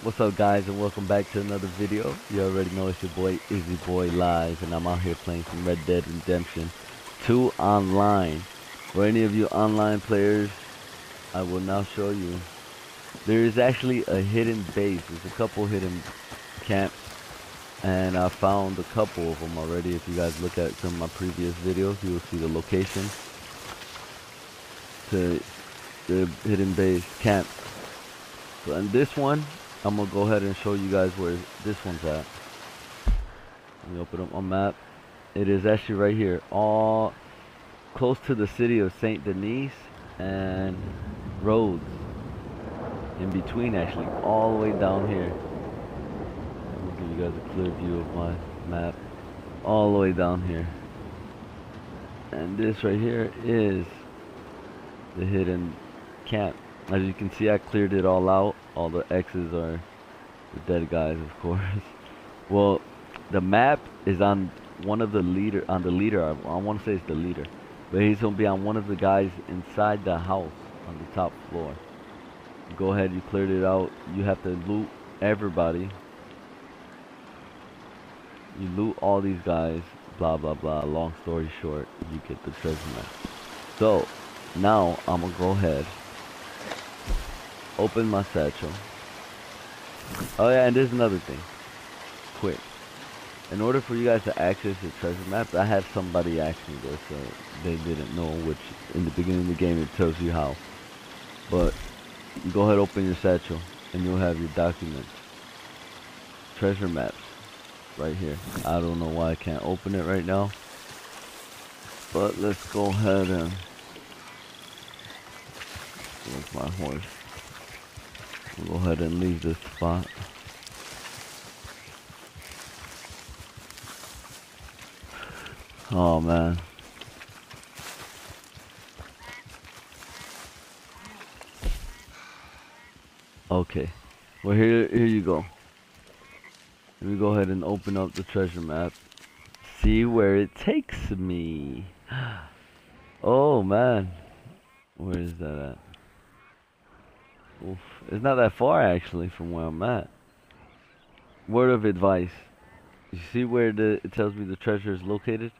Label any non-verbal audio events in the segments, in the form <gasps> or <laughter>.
What's up guys and welcome back to another video. You already know it's your boy Izzy Boy Live and I'm out here playing some Red Dead Redemption 2 online. For any of you online players, I will now show you. There is actually a hidden base. There's a couple hidden camps and I found a couple of them already. If you guys look at some of my previous videos, you will see the location to the hidden base camp. So in this one, I'm gonna go ahead and show you guys where this one's at. Let me open up my map. It is actually right here, all close to the city of Saint Denis and Rhodes. In between, actually, all the way down here. I'll give you guys a clear view of my map. All the way down here. And this right here is the hidden camp. As you can see, I cleared it all out. All the X's are the dead guys, of course. <laughs> well, the map is on one of the leader, on the leader. I, I want to say it's the leader. But he's going to be on one of the guys inside the house on the top floor. Go ahead, you cleared it out. You have to loot everybody. You loot all these guys. Blah, blah, blah. Long story short, you get the treasure map. So, now I'm going to go ahead open my satchel. Oh yeah, and there's another thing. Quick. In order for you guys to access the treasure map, I had somebody ask me this, so they didn't know, which in the beginning of the game it tells you how. But go ahead, open your satchel, and you'll have your documents. Treasure maps, right here. I don't know why I can't open it right now. But let's go ahead and... Where's my horse? Go ahead and leave this spot. Oh man. Okay. Well here here you go. Let me go ahead and open up the treasure map. See where it takes me. <gasps> Oh man. Where is that at? Oof. It's not that far actually from where I'm at. Word of advice. You see where the it tells me the treasure is located?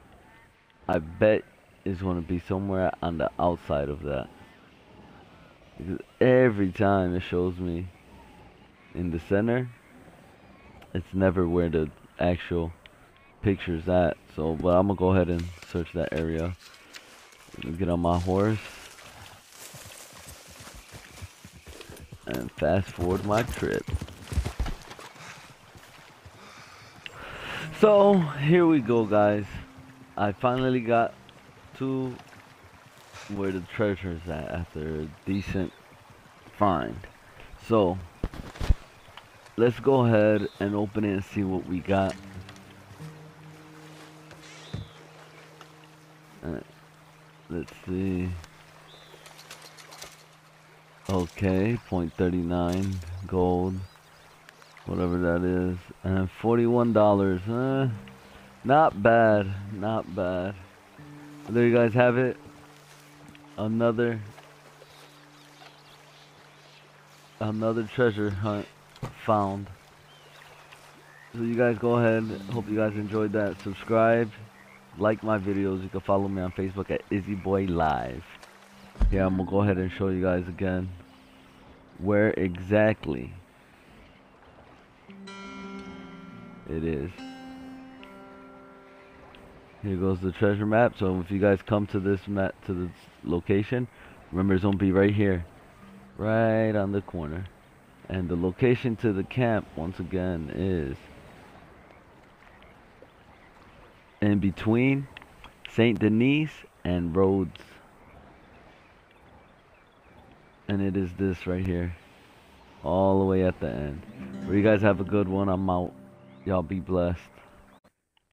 I bet it's going to be somewhere on the outside of that. Because every time it shows me in the center, it's never where the actual picture's at. So, but I'm going to go ahead and search that area. Get on my horse. And fast forward my trip. So here we go guys. I finally got to where the treasure is at after a decent find. So let's go ahead and open it and see what we got. Let's see. Okay, 0.39 gold, whatever that is, and $41. Eh, not bad, not bad. There you guys have it. Another, another treasure hunt found. So you guys go ahead. Hope you guys enjoyed that. Subscribe, like my videos. You can follow me on Facebook at IzzyBoy Live. Yeah, I'm gonna go ahead and show you guys again where exactly it is. Here goes the treasure map. So if you guys come to this map to this location, remember it's gonna be right here, right on the corner. And the location to the camp once again is in between Saint Denis and Rhodes and it is this right here. All the way at the end. Well you guys have a good one. I'm out. Y'all be blessed